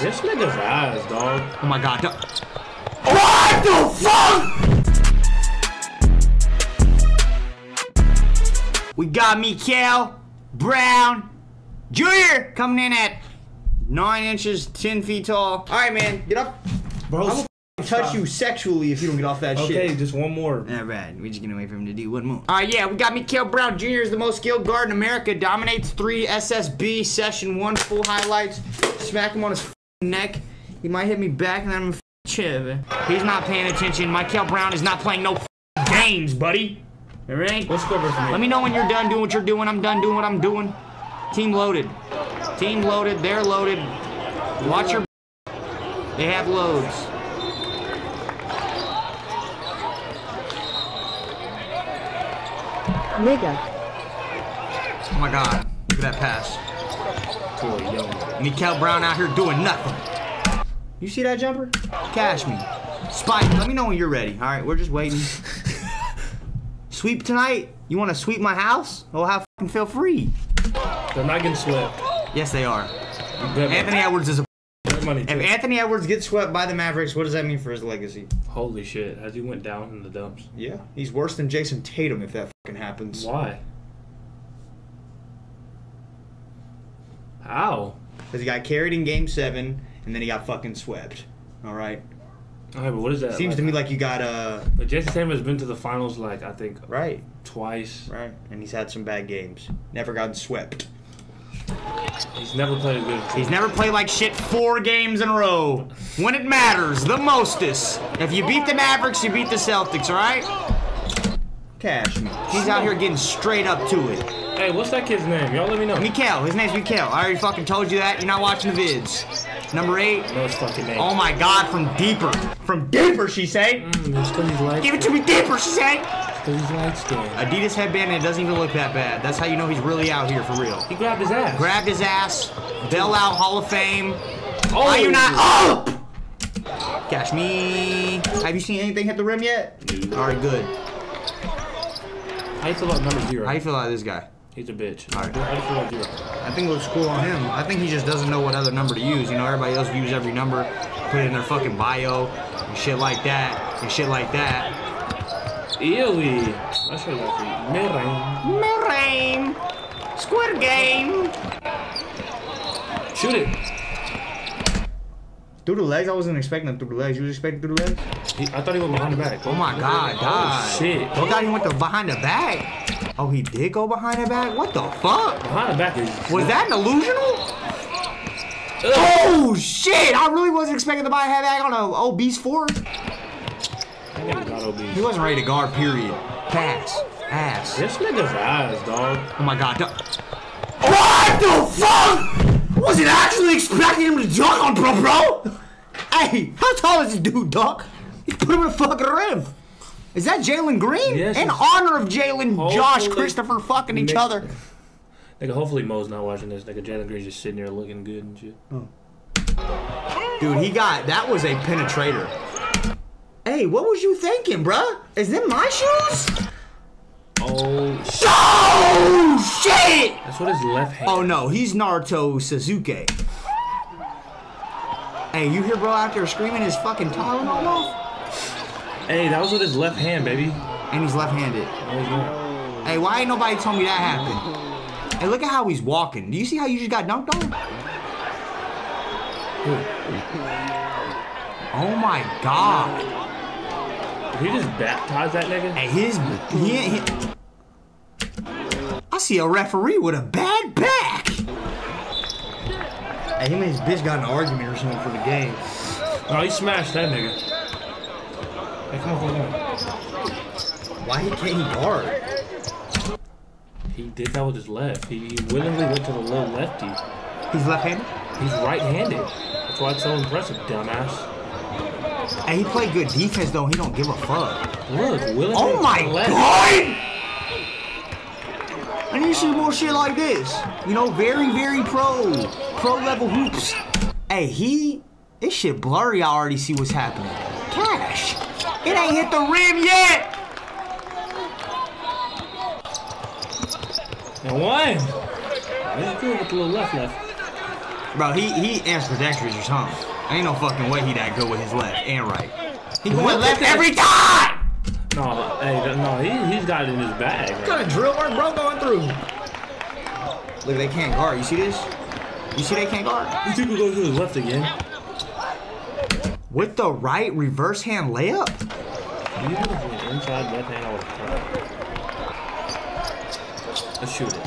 This nigga's ass, dog. Oh my god. What the fuck? We got Mikel Brown Jr. coming in at 9 inches, 10 feet tall. Alright, man, get up. Bro, I'm gonna touch you sexually if you don't get off that shit. okay, just one more. Not bad. We're just gonna wait for him to do one more. All right, yeah, we got Mikel Brown Jr. is the most skilled guard in America. Dominates three SSB session one full highlights. Smack him on his neck. He might hit me back and then I'm chip. He's not paying attention. Michael Brown is not playing no games, buddy. All right. What's score versus me? Let me know when you're done doing what you're doing. I'm done doing what I'm doing. Team loaded. Team loaded. They're loaded. Watch your. They have loads. Nigga. Oh my God! Look at that pass. A young. Mikel Brown out here doing nothing. You see that jumper? Cash me. Spike, let me know when you're ready. All right, we're just waiting. sweep tonight? You want to sweep my house? Oh, have fucking feel free. They're not getting swept. Yes, they are. Anthony Edwards is a. money. If. Anthony Edwards gets swept by the Mavericks, what does that mean for his legacy? Holy shit! As he went down in the dumps. Yeah, he's worse than Jayson Tatum if that fucking happens. Why? How? Because he got carried in Game Seven, and then he got fucking swept. All right. All right, but what is that? Seems to me like you got uh. But Jayson Tatum has been to the finals like I think Right. twice. Right. And he's had some bad games. Never gotten swept. He's never played a good. Team. He's never played like shit four games in a row. When it matters, the mostest. If you beat the Mavericks, you beat the Celtics, alright? Cash me. He's out here getting straight up to it. Hey, what's that kid's name? Y'all let me know. Mikel, his name's Mikel. I already fucking told you that. You're not watching the vids. Number eight. No, his fucking name. Oh my god, from deeper. From deeper, she say. Mm, it's because he's light. Give it to me deeper, she say. Because he's light skinned. Adidas headband and it doesn't even look that bad. That's how you know he's really out here for real. He grabbed his ass. Grabbed his ass, Bell out Hall of Fame. Oh, Why you not up? Catch me. Have you seen anything hit the rim yet? All right, good. How you feel about number zero? How you feel about this guy? He's a bitch. Alright. How do you feel about zero? I think it looks cool on him. I think he just doesn't know what other number to use. You know, everybody else use every number, put it in their fucking bio, and shit like that, and shit like that. Ewy. That's what I like. Merain. Rain, Squid Game. Shoot it. Through the legs, I wasn't expecting him through the legs. You was expecting through the legs? He, I thought he went behind the back. Oh my god, god. Oh, shit. Oh god, he went to behind the back. Oh, he did go behind the back? What the fuck? Behind the back is. Was that an illusional? Ugh. Oh shit! I really wasn't expecting to buy a head back on a obese four. That nigga got obese. He wasn't ready to guard, period. Pass. Ass. This nigga's ass, dog. Oh my god. What the fuck? Wasn't actually expecting him to dunk on bro, bro. Hey, how tall is this dude, Duck? He put him in the fucking rim. Is that Jalen Green? Yes, in honor of Jalen, Josh, Christopher fucking each other. Nigga, hopefully Mo's not watching this. Nigga, Jalen Green's just sitting there looking good and shit. Dude, he got that was a penetrator. Hey, what was you thinking, bruh? Is them my shoes? Oh, shit. Oh shit! That's what his left hand. Oh no, he's Naruto Suzuki. Hey, you hear bro out there screaming his fucking Tylenol off? Hey, that was with his left hand, baby. And he's left-handed. Not. Hey, why ain't nobody told me that happened? Hey, look at how he's walking. Do you see how you just got dunked on? Oh my god. Did he just baptize that nigga? Hey, his he, he I see a referee with a bad back. Hey, him and his bitch got an argument or something for the game. Oh, he smashed that nigga. Hey, come on, come on, come on. Why he can't he guard? He did that with his left. He, he willingly went to the little lefty. He's left-handed. He's right-handed. That's why it's so impressive, dumbass. And he played good defense though. He don't give a fuck. Look, willingly. Oh my left. god! I need to see more shit like this. You know, very, very pro, pro level hoops. Hey, he, this shit blurry. I already see what's happening. It ain't hit the rim yet. And one. He's good with the little left left. Bro, he he ambidextrous or something. Ain't no fucking way he that good with his left and right. He going left every time. No, hey, no, he he's got it in his bag. What kind of drill work, bro, going through? Look, they can't guard. You see this? You see they can't guard? You think we go to his left again? With the right reverse hand layup? You hit it from the inside left hand. I would have Let's shoot it.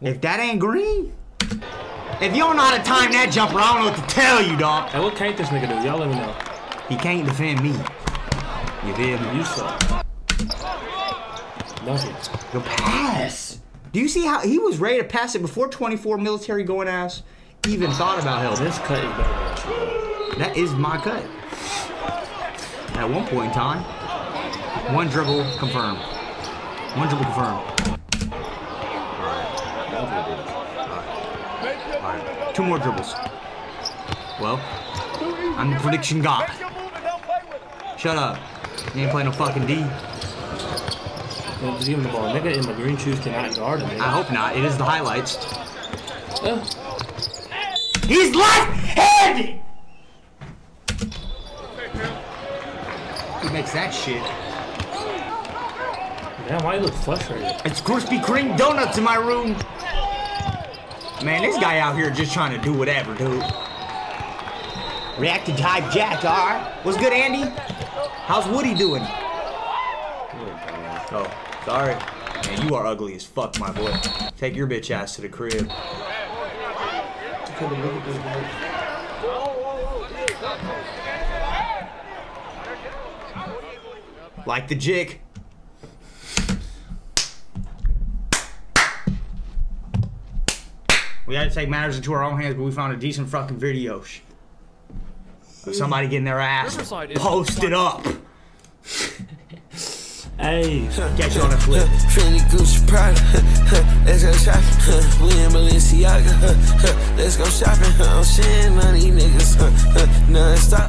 If that ain't green, if you don't know how to time that jumper, I don't know what to tell you, dog. Hey, what can't this nigga do? Y'all let me know. He can't defend me. You feel me? You suck. It. The pass. Do you see how he was ready to pass it before 24 military going ass even thought about help? This cut is better. That is my cut. At one point in time, one dribble confirmed. One dribble confirmed. Alright, two more dribbles. Well, I'm the prediction god. Shut up. You ain't playing no fucking D. Well, just give him the ball. Nigga in the green shoes cannot guard him. I hope not. It is the highlights. He's left-handed. He makes that shit. man, why you look frustrated? It's Krispy Kreme donuts in my room. Man, this guy out here just trying to do whatever, dude. Reacted hype jack, alright. What's good, Andy? How's Woody doing? Oh, sorry. Man, you are ugly as fuck, my boy. Take your bitch ass to the crib. Like the jig. We had to take matters into our own hands, but we found a decent fucking video. sh- Of somebody getting their ass Riverside is- posted up. Hey, Catch you on a flip. Fendi Gucci Prada, let's go shopping. We in Balenciaga, let's go shopping. I'm seeing money niggas, non stop.